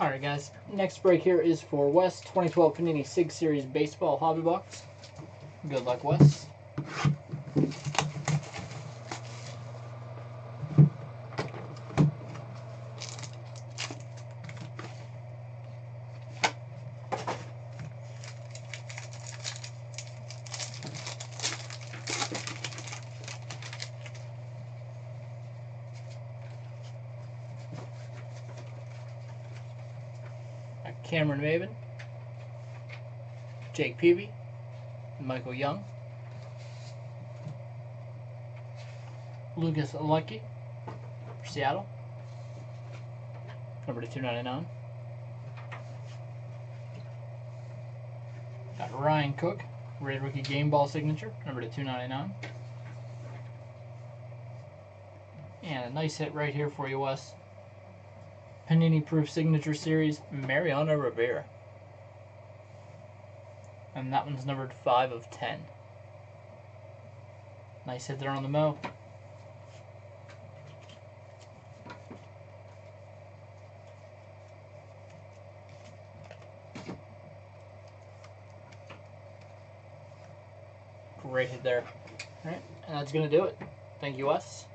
All right, guys. Next break here is for Wes 2012 Panini Sig Series Baseball Hobby Box. Good luck, Wes. Cameron Maybin, Jake Peavy, Michael Young, Lucas Luetge Seattle, number to 299. Got Ryan Cook, Red Rookie Game Ball signature, number to 299. And a nice hit right here for you, Wes. Panini Proof Signature Series, Mariano Rivera. And that one's numbered 5 of 10. Nice hit there on the mo. Great hit there. Alright, and that's going to do it. Thank you, Wes.